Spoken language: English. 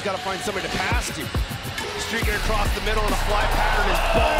he's got to find somebody to pass to. Streaking across the middle in a fly pattern is ball,